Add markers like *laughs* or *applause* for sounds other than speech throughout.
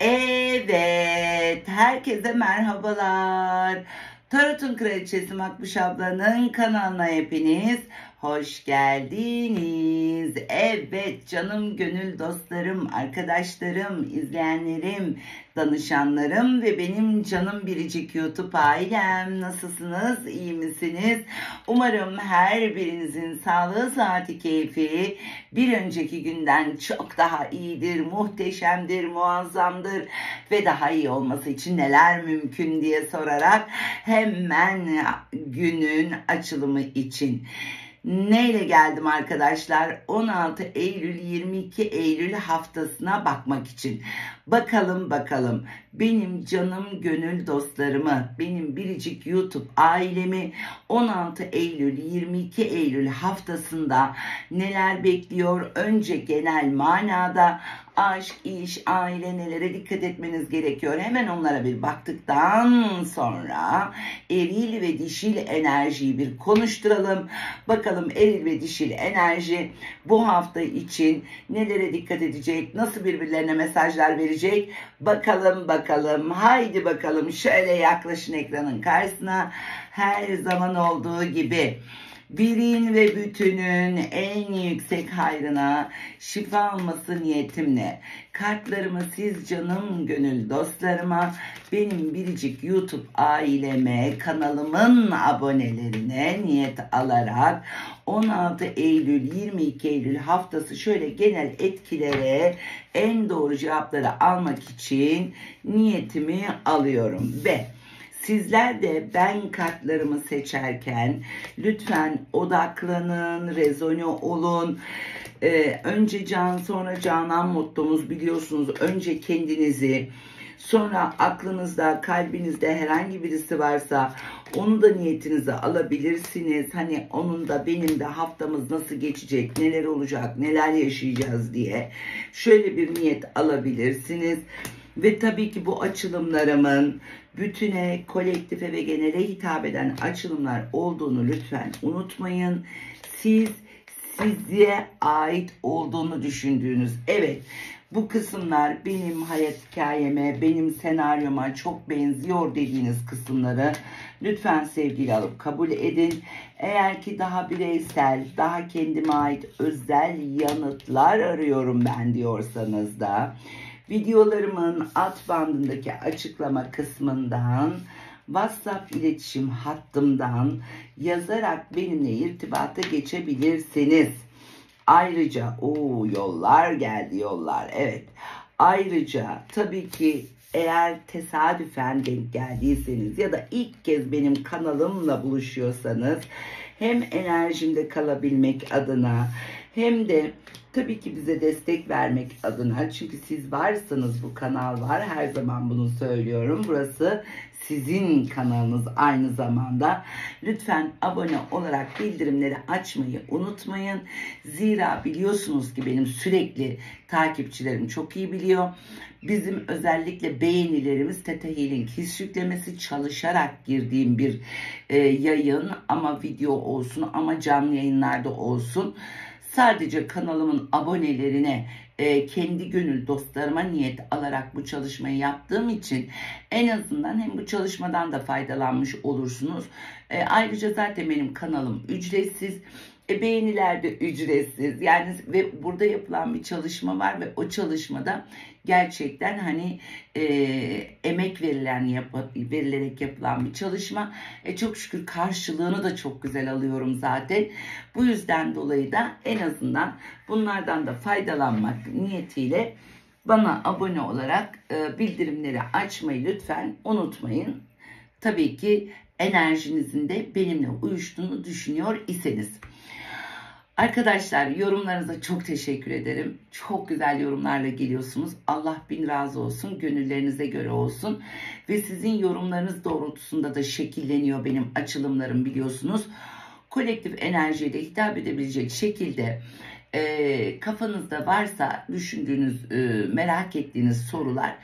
Evet, herkese merhabalar. Tarot'un Kraliçesi Makbuş ablanın kanalına hepiniz hoş geldiniz. Evet canım gönül dostlarım, arkadaşlarım, izleyenlerim, danışanlarım ve benim canım biricik YouTube ailem nasılsınız, iyi misiniz? Umarım her birinizin sağlığı, saati, keyfi bir önceki günden çok daha iyidir, muhteşemdir, muazzamdır ve daha iyi olması için neler mümkün diye sorarak hemen günün açılımı için Neyle geldim arkadaşlar? 16 Eylül 22 Eylül haftasına bakmak için. Bakalım bakalım benim canım gönül dostlarımı, benim biricik YouTube ailemi 16 Eylül 22 Eylül haftasında neler bekliyor? Önce genel manada aşk, iş, aile nelere dikkat etmeniz gerekiyor. Hemen onlara bir baktıktan sonra eril ve dişil enerjiyi bir konuşturalım. Bakalım eril ve dişil enerji bu hafta için nelere dikkat edecek, nasıl birbirlerine mesajlar verecek. Bakalım bakalım, haydi bakalım şöyle yaklaşın ekranın karşısına. Her zaman olduğu gibi birin ve bütünün en yüksek hayrına şifa alması niyetimle kartlarımı siz canım gönül dostlarıma benim biricik YouTube aileme kanalımın abonelerine niyet alarak 16 Eylül 22 Eylül haftası şöyle genel etkilere en doğru cevapları almak için niyetimi alıyorum. Ve Sizler de ben kartlarımı seçerken lütfen odaklanın, rezone olun. Ee, önce can sonra canan mottomuz biliyorsunuz. Önce kendinizi sonra aklınızda kalbinizde herhangi birisi varsa onu da niyetinize alabilirsiniz. Hani onun da benim de haftamız nasıl geçecek, neler olacak, neler yaşayacağız diye şöyle bir niyet alabilirsiniz. Ve tabii ki bu açılımlarımın bütüne, kolektife ve genele hitap eden açılımlar olduğunu lütfen unutmayın. Siz size ait olduğunu düşündüğünüz, evet bu kısımlar benim hayat hikayeme, benim senaryoma çok benziyor dediğiniz kısımları lütfen sevgili alıp kabul edin. Eğer ki daha bireysel, daha kendime ait özel yanıtlar arıyorum ben diyorsanız da videolarımın alt bandındaki açıklama kısmından WhatsApp iletişim hattımdan yazarak benimle irtibata geçebilirsiniz. Ayrıca o yollar geldi yollar evet. Ayrıca tabii ki eğer tesadüfen denk geldiyseniz ya da ilk kez benim kanalımla buluşuyorsanız hem enerjimde kalabilmek adına hem de tabii ki bize destek vermek adına. Çünkü siz varsanız bu kanal var. Her zaman bunu söylüyorum. Burası sizin kanalınız aynı zamanda. Lütfen abone olarak bildirimleri açmayı unutmayın. Zira biliyorsunuz ki benim sürekli takipçilerim çok iyi biliyor. Bizim özellikle beğenilerimiz Teta Healing his yüklemesi çalışarak girdiğim bir e, yayın. Ama video olsun ama canlı yayınlarda olsun Sadece kanalımın abonelerine e, kendi gönül dostlarıma niyet alarak bu çalışmayı yaptığım için en azından hem bu çalışmadan da faydalanmış olursunuz. E, ayrıca zaten benim kanalım ücretsiz. E, beğeniler de ücretsiz. Yani ve burada yapılan bir çalışma var ve o çalışmada gerçekten hani e, emek verilen yap, verilerek yapılan bir çalışma. E, çok şükür karşılığını da çok güzel alıyorum zaten. Bu yüzden dolayı da en azından bunlardan da faydalanmak niyetiyle bana abone olarak e, bildirimleri açmayı lütfen unutmayın. Tabii ki enerjinizin de benimle uyuştuğunu düşünüyor iseniz. Arkadaşlar yorumlarınıza çok teşekkür ederim. Çok güzel yorumlarla geliyorsunuz. Allah bin razı olsun. Gönüllerinize göre olsun. Ve sizin yorumlarınız doğrultusunda da şekilleniyor benim açılımlarım biliyorsunuz. Kolektif enerjiye de hitap edebilecek şekilde e, kafanızda varsa düşündüğünüz, e, merak ettiğiniz sorular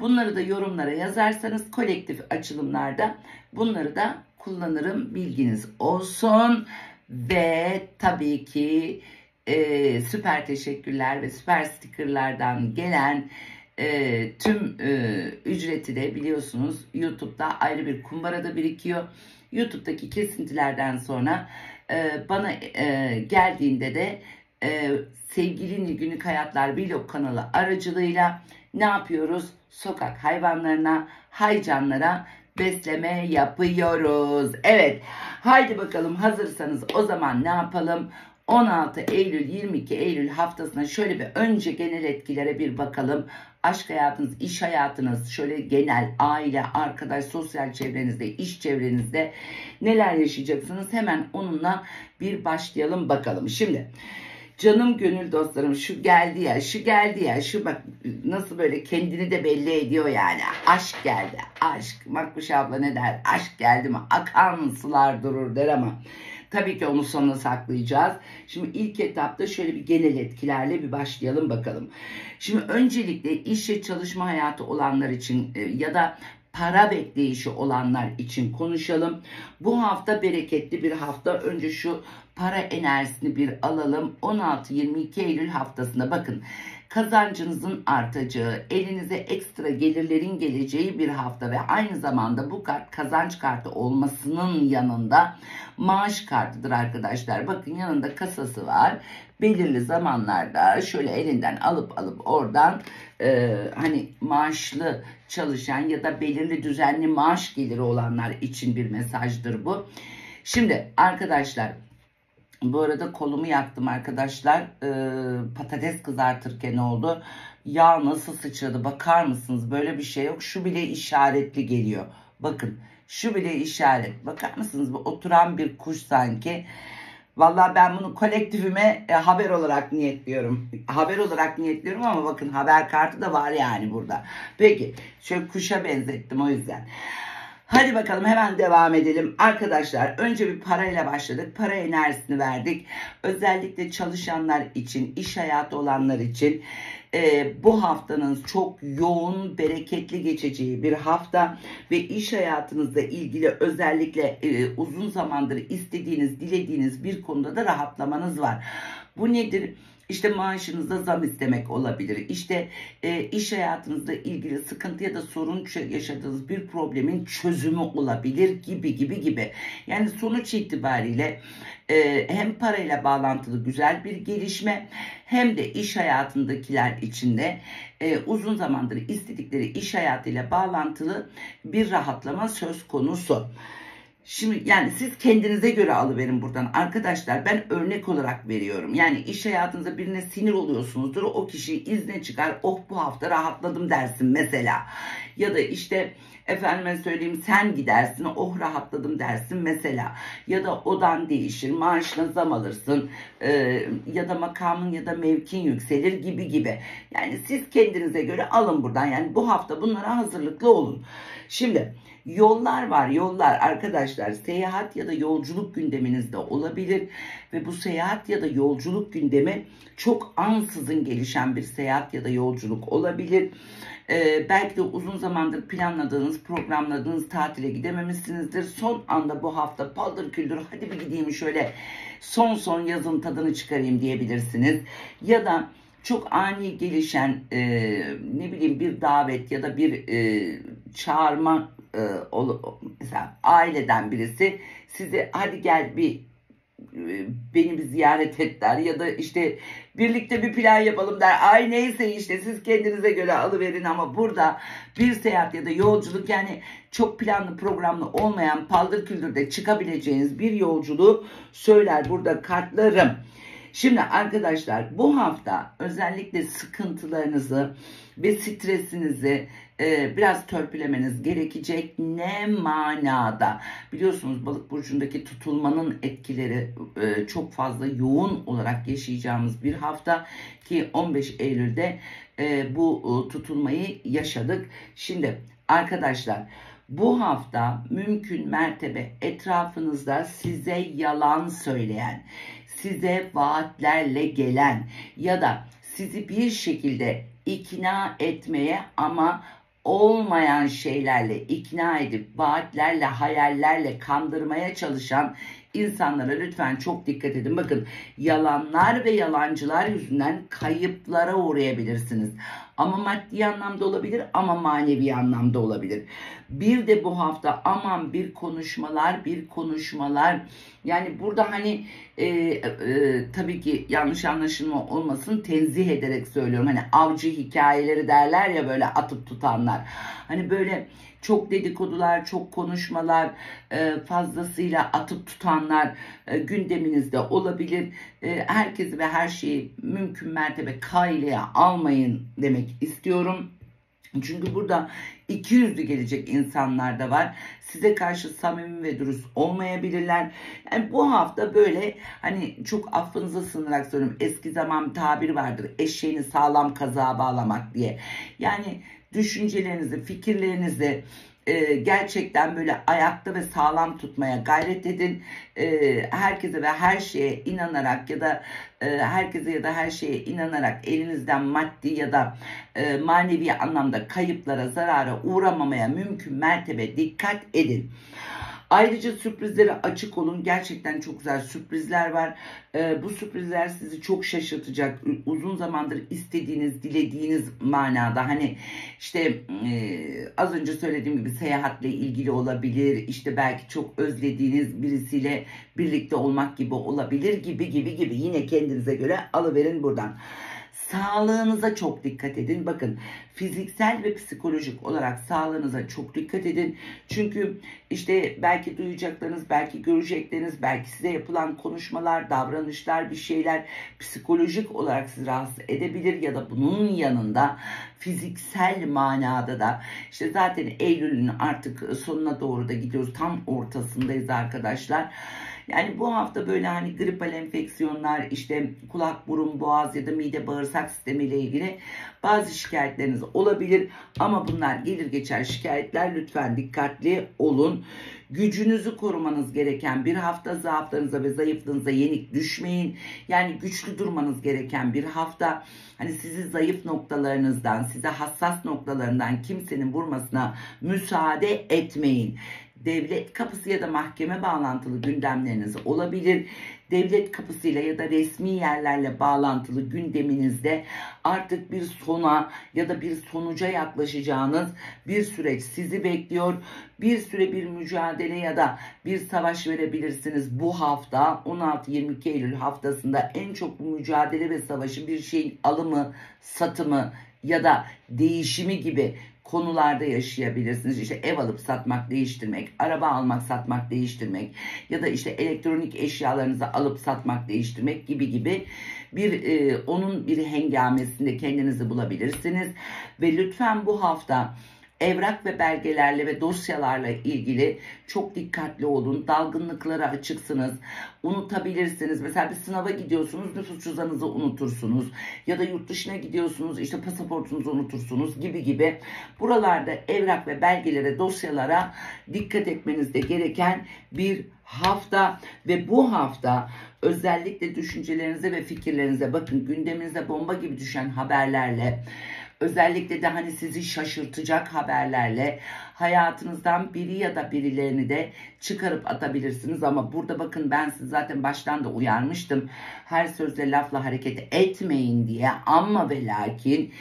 bunları da yorumlara yazarsanız kolektif açılımlarda bunları da kullanırım. Bilginiz olsun. Ve tabii ki e, süper teşekkürler ve süper stickerlardan gelen e, tüm e, ücreti de biliyorsunuz YouTube'da ayrı bir kumbarada birikiyor. YouTube'daki kesintilerden sonra e, bana e, geldiğinde de e, sevgili Günlük Hayatlar Vlog kanalı aracılığıyla ne yapıyoruz? Sokak hayvanlarına, haycanlara besleme yapıyoruz. Evet, haydi bakalım hazırsanız o zaman ne yapalım? 16 Eylül 22 Eylül haftasına şöyle bir önce genel etkilere bir bakalım. Aşk hayatınız, iş hayatınız, şöyle genel aile, arkadaş, sosyal çevrenizde, iş çevrenizde neler yaşayacaksınız? Hemen onunla bir başlayalım bakalım. Şimdi canım gönül dostlarım şu geldi ya, şu geldi ya, şu bak nasıl böyle kendini de belli ediyor yani. Aşk geldi, aşk. Makbuş abla ne der? Aşk geldi mi? Akan sular durur der ama Tabii ki onu sonuna saklayacağız. Şimdi ilk etapta şöyle bir genel etkilerle bir başlayalım bakalım. Şimdi öncelikle işe çalışma hayatı olanlar için e, ya da para bekleyişi olanlar için konuşalım. Bu hafta bereketli bir hafta. Önce şu para enerjisini bir alalım. 16-22 Eylül haftasında bakın kazancınızın artacağı, elinize ekstra gelirlerin geleceği bir hafta ve aynı zamanda bu kart kazanç kartı olmasının yanında maaş kartıdır arkadaşlar. Bakın yanında kasası var. Belirli zamanlarda şöyle elinden alıp alıp oradan e, hani maaşlı çalışan ya da belirli düzenli maaş geliri olanlar için bir mesajdır bu. Şimdi arkadaşlar bu arada kolumu yaktım arkadaşlar. Ee, patates kızartırken oldu. Yağ nasıl sıçradı bakar mısınız? Böyle bir şey yok. Şu bile işaretli geliyor. Bakın şu bile işaret. Bakar mısınız? Bu oturan bir kuş sanki. Vallahi ben bunu kolektifime e, haber olarak niyetliyorum. Haber olarak niyetliyorum ama bakın haber kartı da var yani burada. Peki şöyle kuşa benzettim o yüzden. Hadi bakalım hemen devam edelim. Arkadaşlar önce bir parayla başladık. Para enerjisini verdik. Özellikle çalışanlar için, iş hayatı olanlar için e, bu haftanın çok yoğun, bereketli geçeceği bir hafta ve iş hayatınızla ilgili özellikle e, uzun zamandır istediğiniz, dilediğiniz bir konuda da rahatlamanız var. Bu nedir? İşte maaşınızda zam istemek olabilir. İşte e, iş hayatınızla ilgili sıkıntı ya da sorun yaşadığınız bir problemin çözümü olabilir gibi gibi gibi. Yani sonuç itibariyle e, hem parayla bağlantılı güzel bir gelişme hem de iş hayatındakiler içinde e, uzun zamandır istedikleri iş hayatıyla bağlantılı bir rahatlama söz konusu. Şimdi yani siz kendinize göre alıverin buradan. Arkadaşlar ben örnek olarak veriyorum. Yani iş hayatınızda birine sinir oluyorsunuzdur. O kişi izne çıkar. Oh bu hafta rahatladım dersin mesela. Ya da işte efendime söyleyeyim sen gidersin. Oh rahatladım dersin mesela. Ya da odan değişir. Maaşına zam alırsın. Ee, ya da makamın ya da mevkin yükselir gibi gibi. Yani siz kendinize göre alın buradan. Yani bu hafta bunlara hazırlıklı olun. Şimdi Yollar var yollar arkadaşlar seyahat ya da yolculuk gündeminizde olabilir ve bu seyahat ya da yolculuk gündemi çok ansızın gelişen bir seyahat ya da yolculuk olabilir. Ee, belki de uzun zamandır planladığınız, programladığınız tatile gidememişsinizdir. Son anda bu hafta paldır küldür hadi bir gideyim şöyle son son yazın tadını çıkarayım diyebilirsiniz. Ya da çok ani gelişen e, ne bileyim bir davet ya da bir e, çağırma e, mesela aileden birisi size hadi gel bir e, beni bir ziyaret et der ya da işte birlikte bir plan yapalım der. Ay neyse işte siz kendinize göre alıverin ama burada bir seyahat ya da yolculuk yani çok planlı programlı olmayan paldır küldürde çıkabileceğiniz bir yolculuğu söyler burada kartlarım. Şimdi arkadaşlar bu hafta özellikle sıkıntılarınızı ve stresinizi e, biraz törpülemeniz gerekecek. Ne manada? Biliyorsunuz balık burcundaki tutulmanın etkileri e, çok fazla yoğun olarak yaşayacağımız bir hafta ki 15 Eylül'de e, bu tutulmayı yaşadık. Şimdi arkadaşlar bu hafta mümkün mertebe etrafınızda size yalan söyleyen, size vaatlerle gelen ya da sizi bir şekilde ikna etmeye ama olmayan şeylerle ikna edip vaatlerle, hayallerle kandırmaya çalışan insanlara lütfen çok dikkat edin. Bakın yalanlar ve yalancılar yüzünden kayıplara uğrayabilirsiniz. Ama maddi anlamda olabilir ama manevi anlamda olabilir. Bir de bu hafta aman bir konuşmalar, bir konuşmalar. Yani burada hani e, e, tabii ki yanlış anlaşılma olmasın tenzih ederek söylüyorum. Hani avcı hikayeleri derler ya böyle atıp tutanlar. Hani böyle çok dedikodular, çok konuşmalar, e, fazlasıyla atıp tutanlar e, gündeminizde olabilir. E, herkesi ve her şeyi mümkün mertebe kayleye almayın demek istiyorum. Çünkü burada iki yüzlü gelecek insanlar da var. Size karşı samimi ve dürüst olmayabilirler. Yani bu hafta böyle hani çok affınıza sığınarak söylüyorum. Eski zaman tabir vardır. Eşeğini sağlam kazağa bağlamak diye. Yani düşüncelerinizi, fikirlerinizi e, gerçekten böyle ayakta ve sağlam tutmaya gayret edin. E, herkese ve her şeye inanarak ya da herkese ya da her şeye inanarak elinizden maddi ya da e, manevi anlamda kayıplara, zarara uğramamaya mümkün mertebe dikkat edin. Ayrıca sürprizlere açık olun. Gerçekten çok güzel sürprizler var. Ee, bu sürprizler sizi çok şaşırtacak. Uzun zamandır istediğiniz, dilediğiniz manada. Hani işte e, az önce söylediğim gibi seyahatle ilgili olabilir. İşte belki çok özlediğiniz birisiyle birlikte olmak gibi olabilir gibi gibi gibi. Yine kendinize göre alıverin buradan. Sağlığınıza çok dikkat edin. Bakın fiziksel ve psikolojik olarak sağlığınıza çok dikkat edin. Çünkü işte belki duyacaklarınız, belki görecekleriniz, belki size yapılan konuşmalar, davranışlar, bir şeyler psikolojik olarak sizi rahatsız edebilir ya da bunun yanında fiziksel manada da işte zaten Eylül'ün artık sonuna doğru da gidiyoruz. Tam ortasındayız arkadaşlar. Yani bu hafta böyle hani gripal enfeksiyonlar, işte kulak, burun, boğaz ya da mide bağırsak sistemi ile ilgili bazı şikayetleriniz olabilir. Ama bunlar gelir geçer şikayetler. Lütfen dikkatli olun. Gücünüzü korumanız gereken bir hafta zaaflarınıza ve zayıflığınıza yenik düşmeyin. Yani güçlü durmanız gereken bir hafta. Hani sizi zayıf noktalarınızdan, size hassas noktalarından kimsenin vurmasına müsaade etmeyin devlet kapısı ya da mahkeme bağlantılı gündemleriniz olabilir. Devlet kapısıyla ya da resmi yerlerle bağlantılı gündeminizde artık bir sona ya da bir sonuca yaklaşacağınız bir süreç sizi bekliyor. Bir süre bir mücadele ya da bir savaş verebilirsiniz bu hafta 16-22 Eylül haftasında en çok bu mücadele ve savaşı bir şeyin alımı, satımı ya da değişimi gibi konularda yaşayabilirsiniz. İşte ev alıp satmak, değiştirmek, araba almak, satmak, değiştirmek ya da işte elektronik eşyalarınızı alıp satmak, değiştirmek gibi gibi bir e, onun bir hengamesinde kendinizi bulabilirsiniz ve lütfen bu hafta evrak ve belgelerle ve dosyalarla ilgili çok dikkatli olun. Dalgınlıklara açıksınız. Unutabilirsiniz. Mesela bir sınava gidiyorsunuz nüfus cüzdanınızı unutursunuz. Ya da yurt dışına gidiyorsunuz işte pasaportunuzu unutursunuz gibi gibi. Buralarda evrak ve belgelere, dosyalara dikkat etmenizde gereken bir hafta ve bu hafta özellikle düşüncelerinize ve fikirlerinize bakın gündeminize bomba gibi düşen haberlerle özellikle de hani sizi şaşırtacak haberlerle hayatınızdan biri ya da birilerini de çıkarıp atabilirsiniz ama burada bakın ben sizi zaten baştan da uyarmıştım. Her sözle lafla hareket etmeyin diye ama ve lakin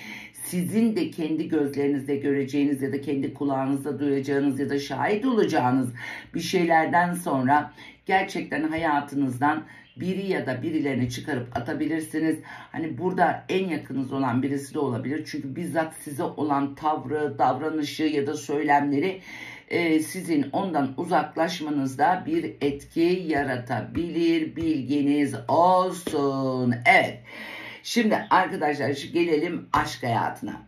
sizin de kendi gözlerinizde göreceğiniz ya da kendi kulağınızda duyacağınız ya da şahit olacağınız bir şeylerden sonra gerçekten hayatınızdan biri ya da birilerini çıkarıp atabilirsiniz. Hani burada en yakınız olan birisi de olabilir. Çünkü bizzat size olan tavrı, davranışı ya da söylemleri e, sizin ondan uzaklaşmanızda bir etki yaratabilir. Bilginiz olsun. Evet. Şimdi arkadaşlar gelelim aşk hayatına.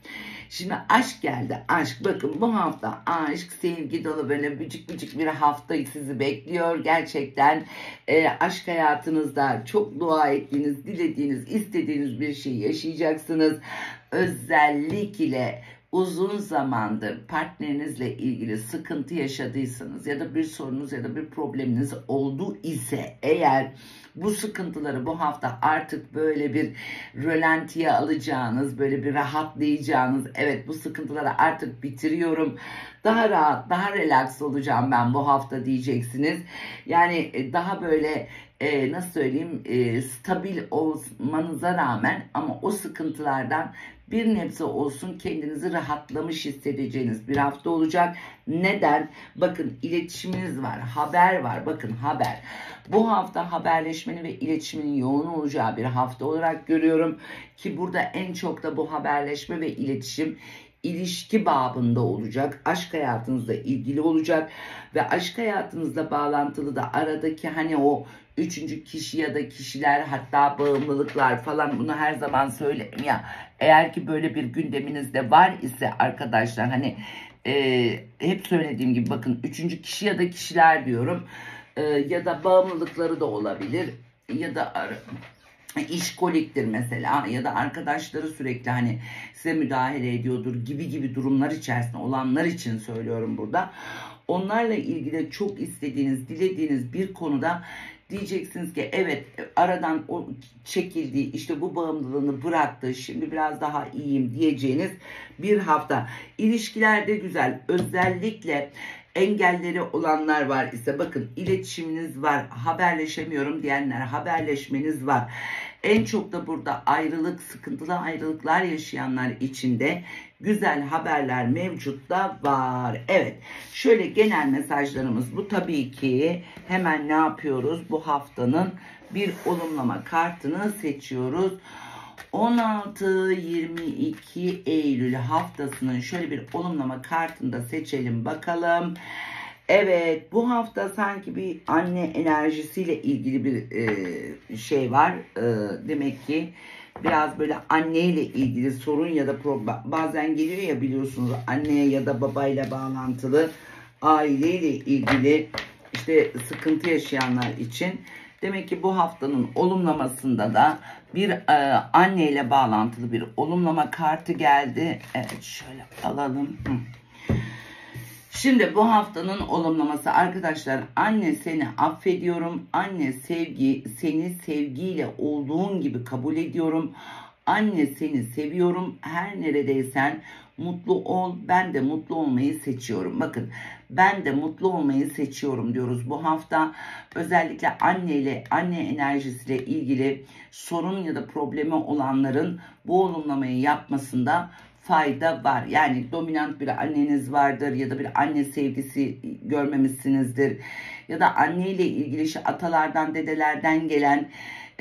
Şimdi aşk geldi. Aşk bakın bu hafta aşk, sevgi dolu böyle bücük bücük bir hafta sizi bekliyor. Gerçekten e, aşk hayatınızda çok dua ettiğiniz, dilediğiniz, istediğiniz bir şey yaşayacaksınız. Özellikle uzun zamandır partnerinizle ilgili sıkıntı yaşadıysanız ya da bir sorunuz ya da bir probleminiz oldu ise eğer bu sıkıntıları bu hafta artık böyle bir rölantiye alacağınız, böyle bir rahatlayacağınız, evet bu sıkıntıları artık bitiriyorum. Daha rahat, daha relax olacağım ben bu hafta diyeceksiniz. Yani e, daha böyle e, nasıl söyleyeyim e, stabil olmanıza rağmen ama o sıkıntılardan bir nebze olsun kendinizi rahatlamış hissedeceğiniz bir hafta olacak. Neden? Bakın iletişiminiz var, haber var. Bakın haber. Bu hafta haberleşmenin ve iletişimin yoğun olacağı bir hafta olarak görüyorum ki burada en çok da bu haberleşme ve iletişim ilişki babında olacak. Aşk hayatınızla ilgili olacak ve aşk hayatınızla bağlantılı da aradaki hani o üçüncü kişi ya da kişiler hatta bağımlılıklar falan bunu her zaman söylerim ya. Eğer ki böyle bir gündeminizde var ise arkadaşlar hani e, hep söylediğim gibi bakın üçüncü kişi ya da kişiler diyorum e, ya da bağımlılıkları da olabilir ya da işkoliktir mesela ya da arkadaşları sürekli hani size müdahale ediyordur gibi gibi durumlar içerisinde olanlar için söylüyorum burada. Onlarla ilgili çok istediğiniz, dilediğiniz bir konuda diyeceksiniz ki evet aradan o çekildiği işte bu bağımlılığını bıraktı şimdi biraz daha iyiyim diyeceğiniz bir hafta. İlişkilerde güzel özellikle engelleri olanlar var ise bakın iletişiminiz var haberleşemiyorum diyenler haberleşmeniz var. En çok da burada ayrılık sıkıntılı ayrılıklar yaşayanlar içinde güzel haberler mevcut da var. Evet şöyle genel mesajlarımız bu tabii ki hemen ne yapıyoruz bu haftanın bir olumlama kartını seçiyoruz. 16-22 Eylül haftasının şöyle bir olumlama kartını da seçelim bakalım. Evet bu hafta sanki bir anne enerjisiyle ilgili bir e, şey var. E, demek ki biraz böyle anneyle ilgili sorun ya da problem bazen geliyor ya biliyorsunuz anneye ya da babayla bağlantılı aileyle ilgili işte sıkıntı yaşayanlar için demek ki bu haftanın olumlamasında da bir e, anneyle bağlantılı bir olumlama kartı geldi. Evet şöyle alalım. Şimdi bu haftanın olumlaması arkadaşlar anne seni affediyorum. Anne sevgi seni sevgiyle olduğun gibi kabul ediyorum. Anne seni seviyorum. Her neredeysen mutlu ol. Ben de mutlu olmayı seçiyorum. Bakın ben de mutlu olmayı seçiyorum diyoruz bu hafta. Özellikle anne ile anne enerjisiyle ilgili sorun ya da problemi olanların bu olumlamayı yapmasında fayda var. Yani dominant bir anneniz vardır ya da bir anne sevgisi görmemişsinizdir. Ya da anne ile ilgili işte atalardan, dedelerden gelen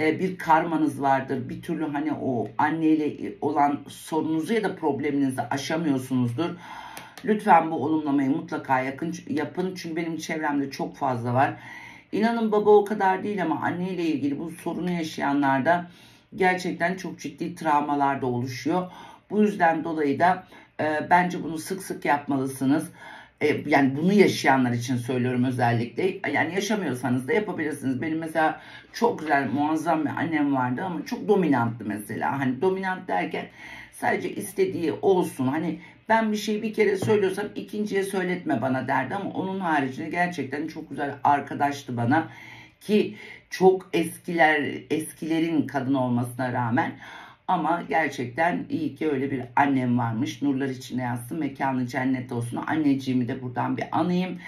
bir karmanız vardır. Bir türlü hani o anneyle olan sorunuzu ya da probleminizi aşamıyorsunuzdur. Lütfen bu olumlamayı mutlaka yakın yapın. Çünkü benim çevremde çok fazla var. İnanın baba o kadar değil ama anneyle ilgili bu sorunu yaşayanlarda gerçekten çok ciddi travmalar da oluşuyor. Bu yüzden dolayı da e, bence bunu sık sık yapmalısınız. E, yani bunu yaşayanlar için söylüyorum özellikle. Yani yaşamıyorsanız da yapabilirsiniz. Benim mesela çok güzel muazzam bir annem vardı ama çok dominanttı mesela. Hani dominant derken sadece istediği olsun. Hani ben bir şeyi bir kere söylüyorsam ikinciye söyletme bana derdi ama onun haricinde gerçekten çok güzel arkadaştı bana ki çok eskiler eskilerin kadın olmasına rağmen ama gerçekten iyi ki öyle bir annem varmış. Nurlar içinde yatsın. Mekanı cennet olsun. Anneciğimi de buradan bir anayım.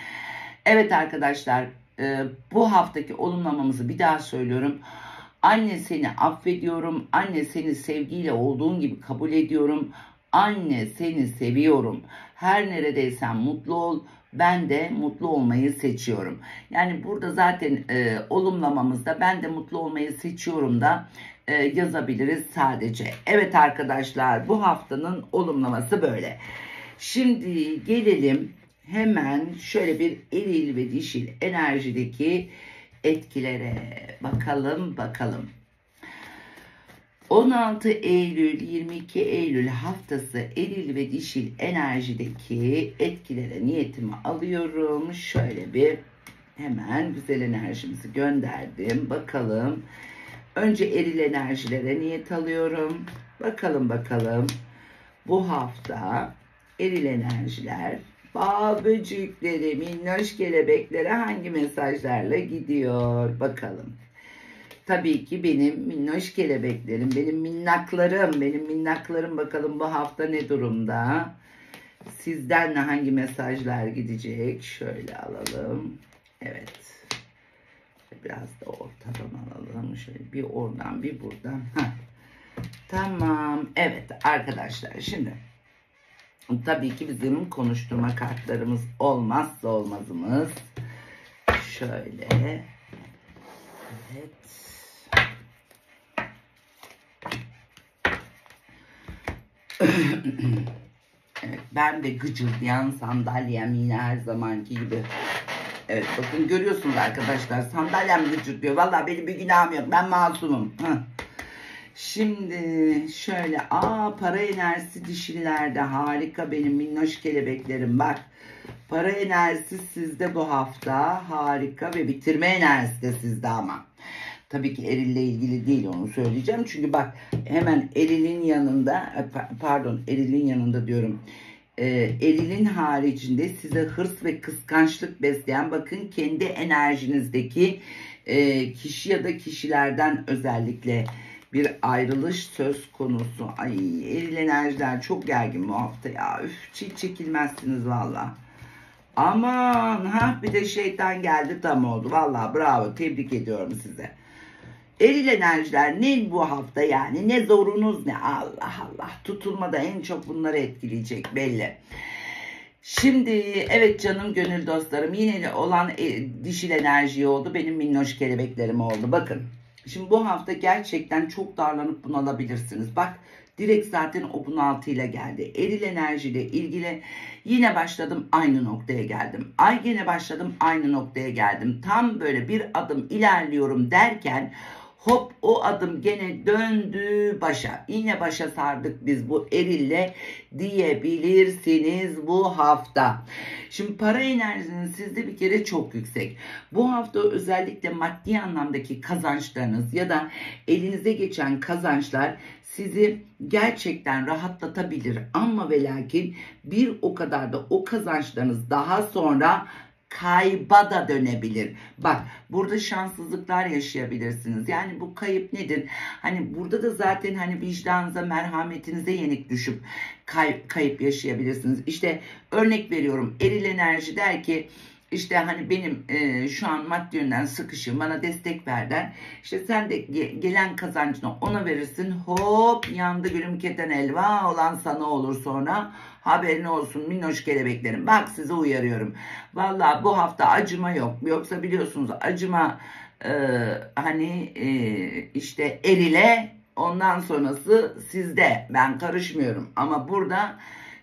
Evet arkadaşlar e, bu haftaki olumlamamızı bir daha söylüyorum. Anne seni affediyorum. Anne seni sevgiyle olduğun gibi kabul ediyorum. Anne seni seviyorum. Her neredeysen mutlu ol. Ben de mutlu olmayı seçiyorum. Yani burada zaten e, olumlamamızda ben de mutlu olmayı seçiyorum da e, yazabiliriz sadece. Evet arkadaşlar bu haftanın olumlaması böyle. Şimdi gelelim hemen şöyle bir eril ve dişil enerjideki etkilere bakalım bakalım. 16 Eylül 22 Eylül haftası eril ve dişil enerjideki etkilere niyetimi alıyorum. Şöyle bir hemen güzel enerjimizi gönderdim. Bakalım Önce eril enerjilere niyet alıyorum. Bakalım bakalım. Bu hafta eril enerjiler bağ böcekleri, minnoş kelebeklere hangi mesajlarla gidiyor? Bakalım. Tabii ki benim minnoş kelebeklerim, benim minnaklarım, benim minnaklarım bakalım bu hafta ne durumda? Sizden de hangi mesajlar gidecek? Şöyle alalım. Evet. Biraz da ortadan alalım. Şöyle bir oradan bir buradan. Tamam. Evet arkadaşlar şimdi tabii ki bizim konuşturma kartlarımız olmazsa olmazımız. Şöyle. Evet. *clears throat* evet ben de gıcırdayan sandalyem yine her zamanki gibi. Evet bakın görüyorsunuz arkadaşlar sandalyem gıcırdıyor. Valla benim bir günahım yok ben masumum. Şimdi şöyle aa para enerjisi dişillerde harika benim minnoş kelebeklerim bak. Para enerjisi sizde bu hafta harika ve bitirme enerjisi de sizde ama. Tabii ki erille ilgili değil onu söyleyeceğim. Çünkü bak hemen erilin yanında e, pardon erilin yanında diyorum. E, erilin haricinde size hırs ve kıskançlık besleyen bakın kendi enerjinizdeki e, kişi ya da kişilerden özellikle bir ayrılış söz konusu. Ay eril enerjiler çok gergin bu hafta ya. Üf çek çekilmezsiniz valla. Aman ha bir de şeytan geldi tam oldu. Valla bravo tebrik ediyorum size. Eril enerjiler ne bu hafta yani ne zorunuz ne Allah Allah tutulmada en çok bunları etkileyecek belli. Şimdi evet canım gönül dostlarım yine olan e, dişil enerji oldu benim minnoş kelebeklerim oldu bakın. Şimdi bu hafta gerçekten çok darlanıp bunalabilirsiniz. Bak direkt zaten o bunaltıyla geldi. Eril enerjiyle ilgili yine başladım aynı noktaya geldim. Ay gene başladım aynı noktaya geldim. Tam böyle bir adım ilerliyorum derken hop o adım gene döndü başa. Yine başa sardık biz bu erille diyebilirsiniz bu hafta. Şimdi para enerjinin sizde bir kere çok yüksek. Bu hafta özellikle maddi anlamdaki kazançlarınız ya da elinize geçen kazançlar sizi gerçekten rahatlatabilir. Ama ve lakin bir o kadar da o kazançlarınız daha sonra kayba da dönebilir. Bak burada şanssızlıklar yaşayabilirsiniz. Yani bu kayıp nedir? Hani burada da zaten hani vicdanınıza, merhametinize yenik düşüp kayıp, kayıp yaşayabilirsiniz. İşte örnek veriyorum eril enerji der ki işte hani benim e, şu an maddi yönden sıkışım bana destek verden. İşte sen de ge- gelen kazancını ona verirsin. Hop yandı gülüm keten elva olan sana olur sonra. Haberin olsun minnoş kelebeklerim. Bak size uyarıyorum. Valla bu hafta acıma yok. Yoksa biliyorsunuz acıma e, hani e, işte erile ondan sonrası sizde. Ben karışmıyorum. Ama burada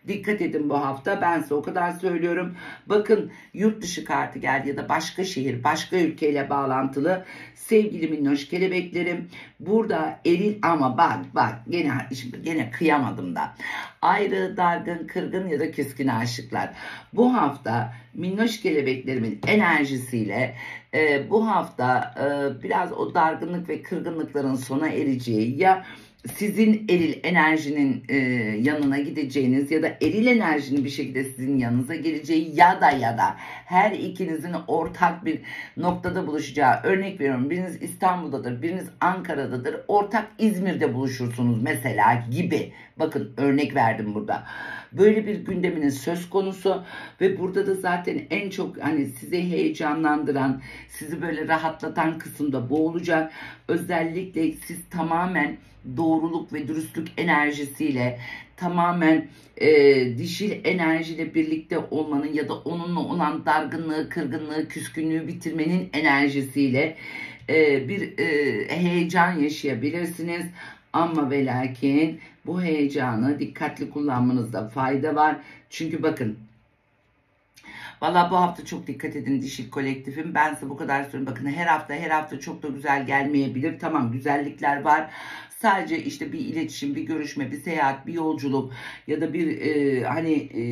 Dikkat edin bu hafta ben size o kadar söylüyorum. Bakın yurt dışı kartı geldi ya da başka şehir, başka ülkeyle bağlantılı sevgili minnoş kelebeklerim. Burada eril ama bak bak gene şimdi gene kıyamadım da. Ayrı, dargın, kırgın ya da küskün aşıklar. Bu hafta minnoş kelebeklerimin enerjisiyle e, bu hafta e, biraz o dargınlık ve kırgınlıkların sona ereceği ya sizin eril enerjinin e, yanına gideceğiniz ya da eril enerjinin bir şekilde sizin yanınıza geleceği ya da ya da her ikinizin ortak bir noktada buluşacağı örnek veriyorum biriniz İstanbul'dadır biriniz Ankara'dadır ortak İzmir'de buluşursunuz mesela gibi. Bakın örnek verdim burada böyle bir gündeminin söz konusu ve burada da zaten en çok hani size heyecanlandıran sizi böyle rahatlatan kısımda bu olacak özellikle siz tamamen doğruluk ve dürüstlük enerjisiyle tamamen e, dişil enerjiyle birlikte olmanın ya da onunla olan dargınlığı, kırgınlığı, küskünlüğü bitirmenin enerjisiyle e, bir e, heyecan yaşayabilirsiniz. Ama ve lakin bu heyecanı dikkatli kullanmanızda fayda var. Çünkü bakın Valla bu hafta çok dikkat edin dişil kolektifim. Ben size bu kadar söyleyeyim. Bakın her hafta her hafta çok da güzel gelmeyebilir. Tamam güzellikler var. Sadece işte bir iletişim, bir görüşme, bir seyahat, bir yolculuk ya da bir e, hani e,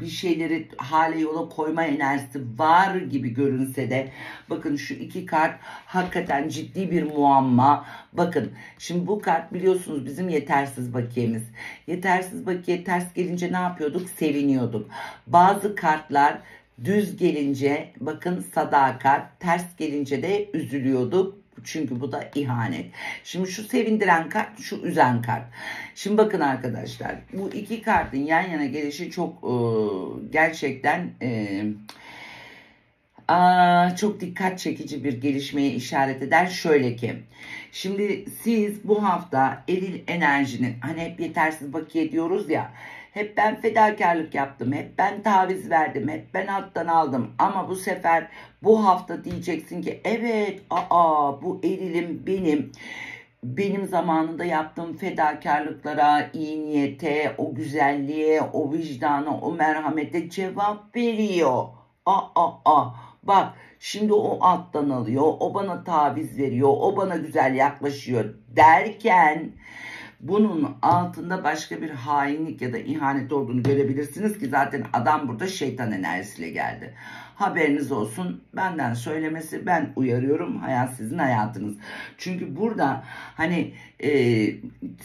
bir şeyleri hale yola koyma enerjisi var gibi görünse de bakın şu iki kart hakikaten ciddi bir muamma. Bakın şimdi bu kart biliyorsunuz bizim yetersiz bakiyemiz. Yetersiz bakiye ters gelince ne yapıyorduk? Seviniyorduk. Bazı kartlar düz gelince bakın sadakat, ters gelince de üzülüyorduk çünkü bu da ihanet. Şimdi şu sevindiren kart, şu üzen kart. Şimdi bakın arkadaşlar, bu iki kartın yan yana gelişi çok e, gerçekten e, aa, çok dikkat çekici bir gelişmeye işaret eder. Şöyle ki şimdi siz bu hafta eril enerjinin hani hep yetersiz bakiye diyoruz ya hep ben fedakarlık yaptım, hep ben taviz verdim, hep ben alttan aldım. Ama bu sefer bu hafta diyeceksin ki evet aa bu erilim benim benim zamanında yaptığım fedakarlıklara, iyi niyete, o güzelliğe, o vicdana, o merhamete cevap veriyor. Aa, aa, aa. Bak şimdi o alttan alıyor, o bana taviz veriyor, o bana güzel yaklaşıyor derken bunun altında başka bir hainlik ya da ihanet olduğunu görebilirsiniz ki zaten adam burada şeytan enerjisiyle geldi. Haberiniz olsun benden söylemesi ben uyarıyorum hayat sizin hayatınız. Çünkü burada hani e,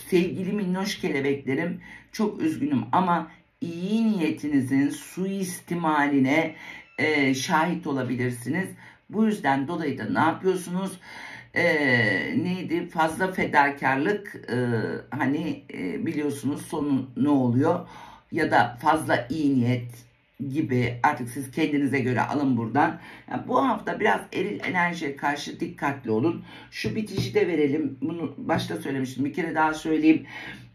sevgili minnoş kelebeklerim çok üzgünüm ama iyi niyetinizin suistimaline e, şahit olabilirsiniz. Bu yüzden dolayı da ne yapıyorsunuz? E, neydi fazla fedakarlık e, hani e, biliyorsunuz sonu ne oluyor ya da fazla iyi niyet gibi artık siz kendinize göre alın buradan. Yani bu hafta biraz eril enerjiye karşı dikkatli olun. Şu bitişi de verelim. Bunu başta söylemiştim. Bir kere daha söyleyeyim.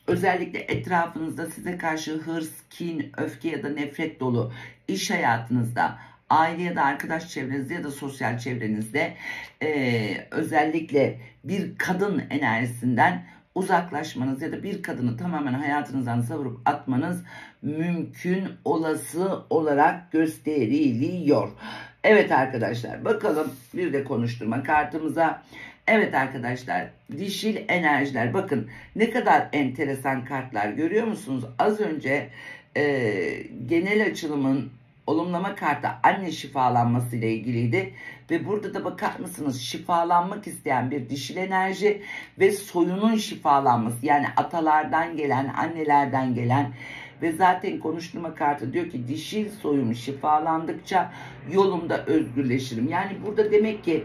Özellikle etrafınızda size karşı hırs, kin, öfke ya da nefret dolu iş hayatınızda aile ya da arkadaş çevrenizde ya da sosyal çevrenizde e, özellikle bir kadın enerjisinden uzaklaşmanız ya da bir kadını tamamen hayatınızdan savurup atmanız mümkün olası olarak gösteriliyor. Evet arkadaşlar bakalım bir de konuşturma kartımıza. Evet arkadaşlar dişil enerjiler bakın ne kadar enteresan kartlar görüyor musunuz? Az önce e, genel açılımın olumlama kartı anne şifalanması ile ilgiliydi. Ve burada da bakar mısınız şifalanmak isteyen bir dişil enerji ve soyunun şifalanması yani atalardan gelen annelerden gelen ve zaten konuşturma kartı diyor ki dişil soyum şifalandıkça yolumda özgürleşirim. Yani burada demek ki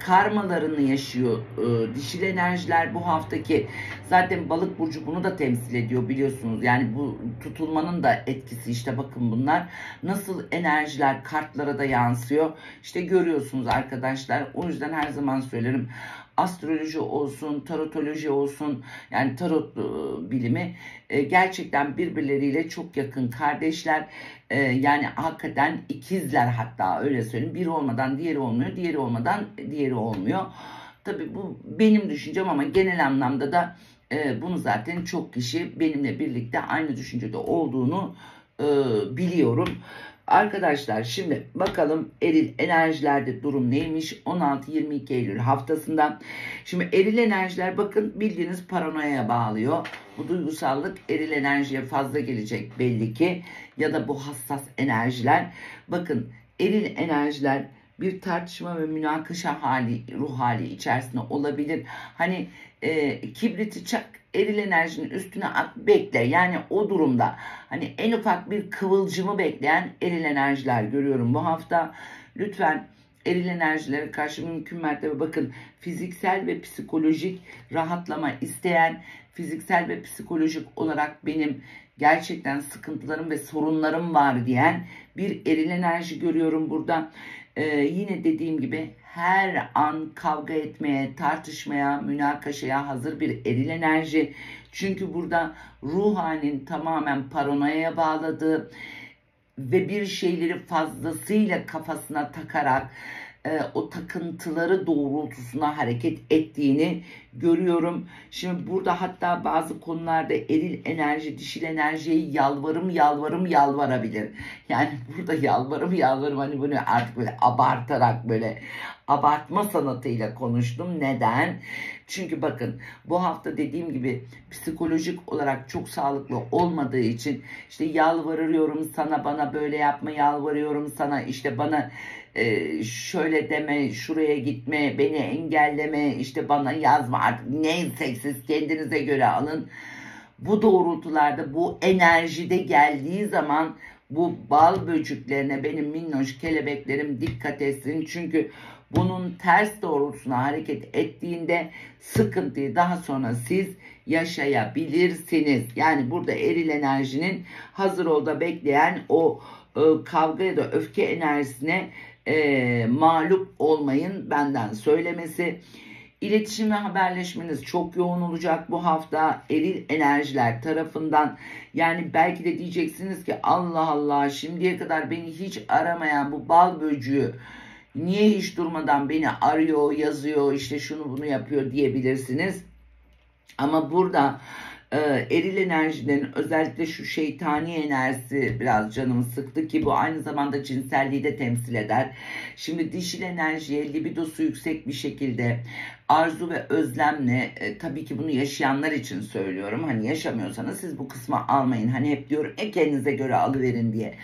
karmalarını yaşıyor. E, dişil enerjiler bu haftaki zaten balık burcu bunu da temsil ediyor biliyorsunuz. Yani bu tutulmanın da etkisi işte bakın bunlar. Nasıl enerjiler kartlara da yansıyor. İşte görüyorsunuz arkadaşlar. O yüzden her zaman söylerim astroloji olsun, tarotoloji olsun yani tarot e, bilimi e, gerçekten birbirleriyle çok yakın kardeşler. E, yani hakikaten ikizler hatta öyle söyleyeyim. Bir olmadan diğeri olmuyor, diğeri olmadan diğeri olmuyor. Tabii bu benim düşüncem ama genel anlamda da bunu zaten çok kişi benimle birlikte aynı düşüncede olduğunu biliyorum. Arkadaşlar şimdi bakalım eril enerjilerde durum neymiş 16-22 Eylül haftasında. Şimdi eril enerjiler bakın bildiğiniz paranoyaya bağlıyor. Bu duygusallık eril enerjiye fazla gelecek belli ki ya da bu hassas enerjiler. Bakın eril enerjiler bir tartışma ve münakaşa hali, ruh hali içerisinde olabilir. Hani e, kibriti çak eril enerjinin üstüne at bekle. Yani o durumda hani en ufak bir kıvılcımı bekleyen eril enerjiler görüyorum bu hafta. Lütfen eril enerjilere karşı mümkün mertebe bakın fiziksel ve psikolojik rahatlama isteyen fiziksel ve psikolojik olarak benim gerçekten sıkıntılarım ve sorunlarım var diyen bir eril enerji görüyorum burada. Ee, yine dediğim gibi her an kavga etmeye, tartışmaya, münakaşaya hazır bir eril enerji. Çünkü burada ruhanin tamamen paranoyaya bağladığı ve bir şeyleri fazlasıyla kafasına takarak e, o takıntıları doğrultusuna hareket ettiğini görüyorum. Şimdi burada hatta bazı konularda eril enerji, dişil enerjiye yalvarım yalvarım yalvarabilir. Yani *laughs* burada yalvarım yalvarım hani bunu artık böyle abartarak böyle abartma sanatıyla konuştum. Neden? Çünkü bakın bu hafta dediğim gibi psikolojik olarak çok sağlıklı olmadığı için işte yalvarıyorum sana bana böyle yapma yalvarıyorum sana işte bana e, şöyle deme şuraya gitme beni engelleme işte bana yazma artık neyse siz kendinize göre alın. Bu doğrultularda bu enerjide geldiği zaman bu bal böcüklerine benim minnoş kelebeklerim dikkat etsin. Çünkü bunun ters doğrultusuna hareket ettiğinde sıkıntıyı daha sonra siz yaşayabilirsiniz. Yani burada eril enerjinin hazır olda bekleyen o e, kavga ya da öfke enerjisine e, mağlup olmayın benden söylemesi. İletişim ve haberleşmeniz çok yoğun olacak bu hafta eril enerjiler tarafından. Yani belki de diyeceksiniz ki Allah Allah şimdiye kadar beni hiç aramayan bu bal böcüğü niye hiç durmadan beni arıyor, yazıyor, işte şunu bunu yapıyor diyebilirsiniz. Ama burada e, eril enerjilerin özellikle şu şeytani enerjisi biraz canımı sıktı ki bu aynı zamanda cinselliği de temsil eder. Şimdi dişil enerjiye libidosu yüksek bir şekilde arzu ve özlemle e, tabii ki bunu yaşayanlar için söylüyorum. Hani yaşamıyorsanız siz bu kısmı almayın. Hani hep diyorum e kendinize göre alıverin diye.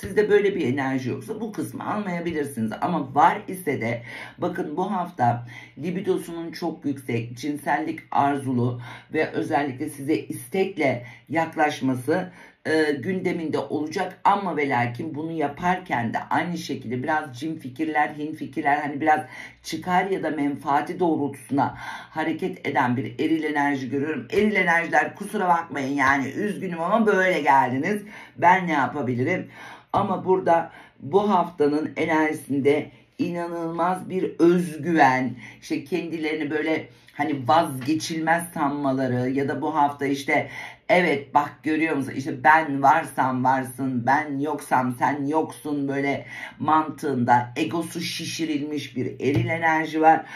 Sizde böyle bir enerji yoksa bu kısmı almayabilirsiniz. Ama var ise de bakın bu hafta libidosunun çok yüksek, cinsellik arzulu ve özellikle size istekle yaklaşması e, gündeminde olacak ama ve lakin bunu yaparken de aynı şekilde biraz cin fikirler, hin fikirler hani biraz çıkar ya da menfaati doğrultusuna hareket eden bir eril enerji görüyorum. Eril enerjiler kusura bakmayın yani üzgünüm ama böyle geldiniz. Ben ne yapabilirim? Ama burada bu haftanın enerjisinde inanılmaz bir özgüven, işte kendilerini böyle hani vazgeçilmez sanmaları ya da bu hafta işte evet bak görüyor musun? İşte ben varsam varsın ben yoksam sen yoksun. böyle mantığında egosu şişirilmiş bir eril enerji var.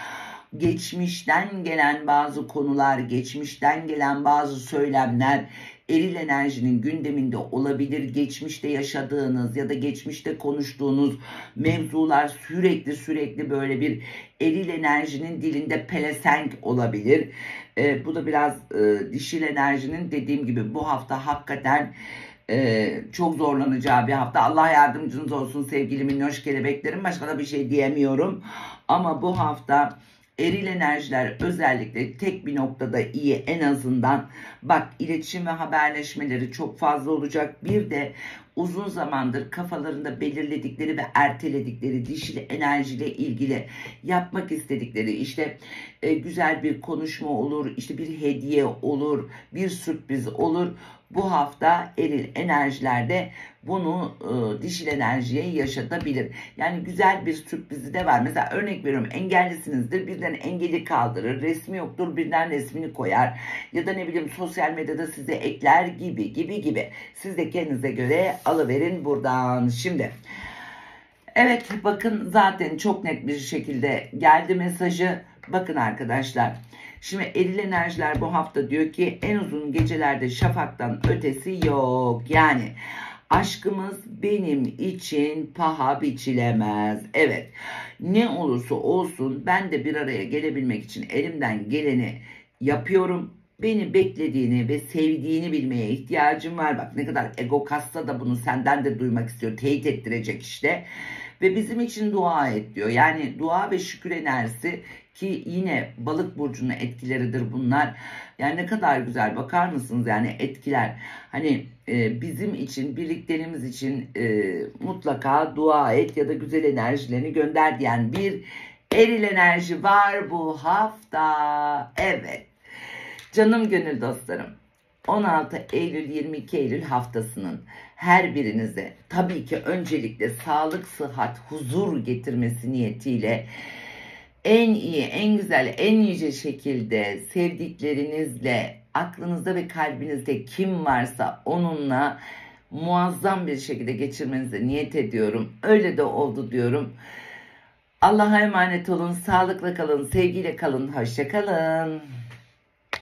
Geçmişten gelen bazı konular, geçmişten gelen bazı söylemler eril enerjinin gündeminde olabilir. Geçmişte yaşadığınız ya da geçmişte konuştuğunuz mevzular sürekli sürekli böyle bir eril enerjinin dilinde pelesenk olabilir. E, bu da biraz e, dişil enerjinin dediğim gibi bu hafta hakikaten e, çok zorlanacağı bir hafta. Allah yardımcınız olsun sevgili minnoş kelebeklerim. Başka da bir şey diyemiyorum. Ama bu hafta Eril enerjiler özellikle tek bir noktada iyi en azından bak iletişim ve haberleşmeleri çok fazla olacak. Bir de uzun zamandır kafalarında belirledikleri ve erteledikleri dişil enerjiyle ilgili yapmak istedikleri işte e, güzel bir konuşma olur, işte bir hediye olur, bir sürpriz olur bu hafta eril enerjilerde bunu e, dişil enerjiye yaşatabilir. Yani güzel bir sürprizi de var. Mesela örnek veriyorum engellisinizdir birden engeli kaldırır. Resmi yoktur birden resmini koyar. Ya da ne bileyim sosyal medyada size ekler gibi gibi gibi. Siz de kendinize göre alıverin buradan. Şimdi evet bakın zaten çok net bir şekilde geldi mesajı. Bakın arkadaşlar. Şimdi eril enerjiler bu hafta diyor ki en uzun gecelerde şafaktan ötesi yok. Yani aşkımız benim için paha biçilemez. Evet ne olursa olsun ben de bir araya gelebilmek için elimden geleni yapıyorum. Beni beklediğini ve sevdiğini bilmeye ihtiyacım var. Bak ne kadar ego kasta da bunu senden de duymak istiyor. Teyit ettirecek işte ve bizim için dua et diyor. Yani dua ve şükür enerjisi ki yine balık burcunun etkileridir bunlar. Yani ne kadar güzel bakar mısınız yani etkiler. Hani e, bizim için birliklerimiz için e, mutlaka dua et ya da güzel enerjilerini gönder diyen bir eril enerji var bu hafta. Evet. Canım gönül dostlarım. 16 Eylül 22 Eylül haftasının her birinize tabii ki öncelikle sağlık, sıhhat, huzur getirmesi niyetiyle en iyi, en güzel, en yüce şekilde sevdiklerinizle, aklınızda ve kalbinizde kim varsa onunla muazzam bir şekilde geçirmenize niyet ediyorum. Öyle de oldu diyorum. Allah'a emanet olun, sağlıkla kalın, sevgiyle kalın, hoşça kalın.